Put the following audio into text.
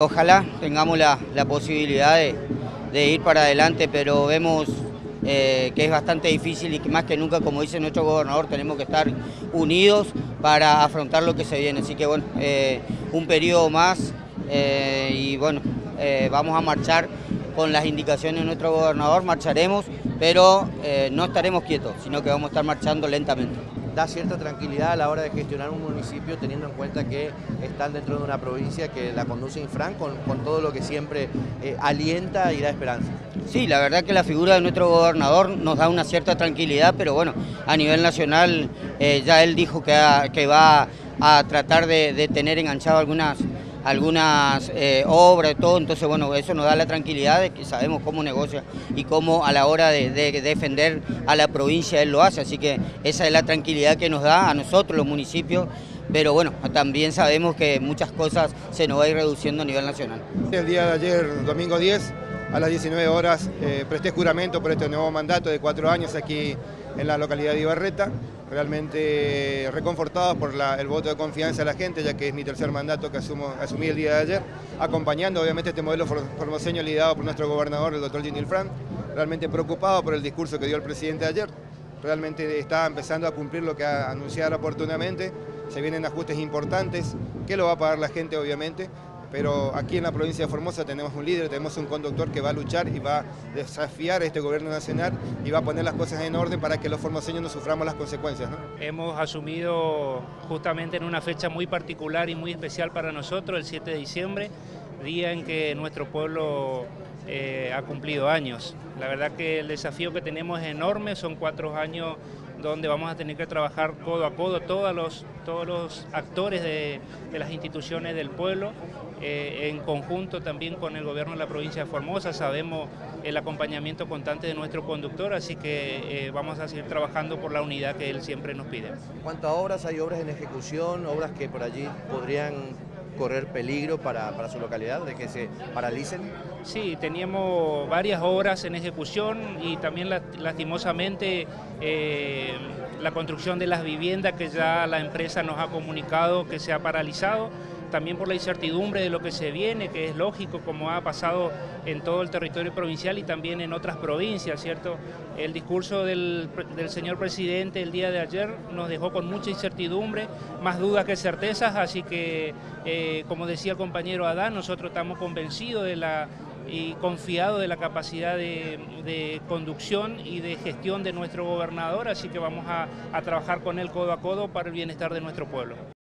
Ojalá tengamos la, posibilidad de, ir para adelante, pero vemos eh, que es bastante difícil y que más que nunca, como dice nuestro gobernador, tenemos que estar unidos para afrontar lo que se viene. Así que bueno, eh, un periodo más eh, y bueno, vamos a marchar con las indicaciones de nuestro gobernador, marcharemos, pero no estaremos quietos, sino que vamos a estar marchando lentamente da cierta tranquilidad a la hora de gestionar un municipio teniendo en cuenta que están dentro de una provincia que la conduce Infran con, todo lo que siempre eh, alienta y da esperanza. Sí, la verdad que la figura de nuestro gobernador nos da una cierta tranquilidad, pero bueno, a nivel nacional eh, ya él dijo que, que va a tratar de, de tener enganchado algunas algunas eh, obras y todo, entonces bueno, eso nos da la tranquilidad de que sabemos cómo negocia y cómo a la hora de, defender a la provincia él lo hace, así que esa es la tranquilidad que nos da a nosotros los municipios, pero bueno, también sabemos que muchas cosas se nos va a ir reduciendo a nivel nacional. El día de ayer, domingo 10, a las 19 horas, eh, presté juramento por este nuevo mandato de cuatro años aquí en la localidad de Ibarreta, realmente reconfortados por el voto de confianza de la gente, ya que es mi tercer mandato que asumo, asumí el día de ayer, acompañando obviamente este modelo formoseño liderado por nuestro gobernador, el doctor Gini Fran, realmente preocupado por el discurso que dio el presidente ayer, realmente está empezando a cumplir lo que ha anunciado oportunamente, se vienen ajustes importantes, que lo va a pagar la gente obviamente, pero aquí en la provincia de Formosa tenemos un líder, tenemos un conductor que va a luchar y va a desafiar a este gobierno nacional y va a poner las cosas en orden para que los formoseños no suframos las consecuencias. Hemos asumido justamente en una fecha muy particular y muy especial para nosotros, el 7 de diciembre, día en que nuestro pueblo eh, ha cumplido años. La verdad que el desafío que tenemos es enorme, son cuatro años donde vamos a tener que trabajar codo a codo todos los, todos los actores de, las instituciones del pueblo, eh, en conjunto también con el gobierno de la provincia de Formosa, sabemos el acompañamiento constante de nuestro conductor, así que eh, vamos a seguir trabajando por la unidad que él siempre nos pide. ¿Cuántas obras hay obras en ejecución, obras que por allí podrían correr peligro para, su localidad, de que se paralicen? Sí, teníamos varias obras en ejecución y también lastimosamente eh, la construcción de las viviendas que ya la empresa nos ha comunicado que se ha paralizado también por la incertidumbre de lo que se viene, que es lógico como ha pasado en todo el territorio provincial y también en otras provincias, ¿cierto? El discurso del, señor presidente el día de ayer nos dejó con mucha incertidumbre, más dudas que certezas, así que, eh, como decía el compañero Adán, nosotros estamos convencidos de la y confiados de la capacidad de, conducción y de gestión de nuestro gobernador, así que vamos a trabajar con él codo a codo para el bienestar de nuestro pueblo.